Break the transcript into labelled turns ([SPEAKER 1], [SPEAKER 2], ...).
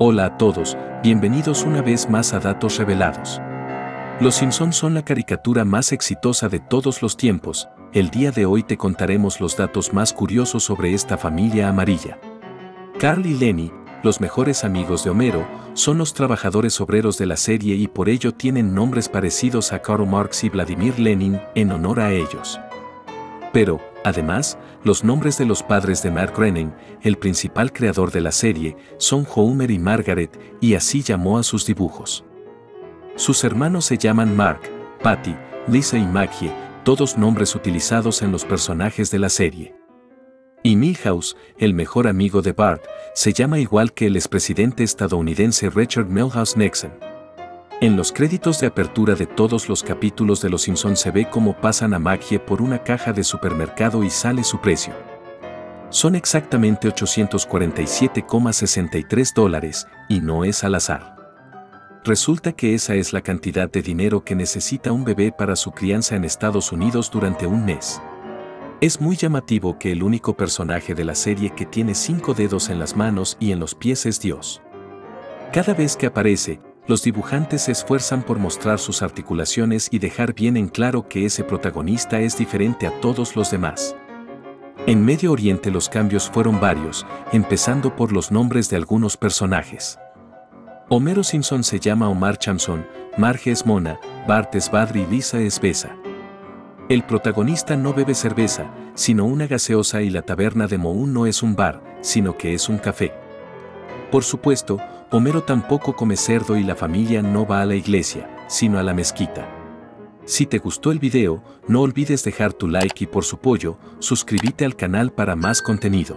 [SPEAKER 1] Hola a todos, bienvenidos una vez más a Datos Revelados. Los Simpsons son la caricatura más exitosa de todos los tiempos. El día de hoy te contaremos los datos más curiosos sobre esta familia amarilla. Carl y Lenny, los mejores amigos de Homero, son los trabajadores obreros de la serie y por ello tienen nombres parecidos a Karl Marx y Vladimir Lenin en honor a ellos. Pero, además, los nombres de los padres de Mark Groening, el principal creador de la serie, son Homer y Margaret, y así llamó a sus dibujos. Sus hermanos se llaman Mark, Patty, Lisa y Maggie, todos nombres utilizados en los personajes de la serie. Y Milhouse, el mejor amigo de Bart, se llama igual que el expresidente estadounidense Richard Milhouse Nixon. En los créditos de apertura de todos los capítulos de Los Simpsons se ve cómo pasan a Maggie por una caja de supermercado y sale su precio. Son exactamente 847,63 dólares, y no es al azar. Resulta que esa es la cantidad de dinero que necesita un bebé para su crianza en Estados Unidos durante un mes. Es muy llamativo que el único personaje de la serie que tiene cinco dedos en las manos y en los pies es Dios. Cada vez que aparece, los dibujantes se esfuerzan por mostrar sus articulaciones y dejar bien en claro que ese protagonista es diferente a todos los demás. En Medio Oriente los cambios fueron varios, empezando por los nombres de algunos personajes. Homero Simpson se llama Omar Chamson, Marge es Mona, Bart es Badri y Lisa es Besa. El protagonista no bebe cerveza, sino una gaseosa y la taberna de Moon no es un bar, sino que es un café. Por supuesto, Homero tampoco come cerdo y la familia no va a la iglesia, sino a la mezquita. Si te gustó el video, no olvides dejar tu like y por su pollo, suscríbete al canal para más contenido.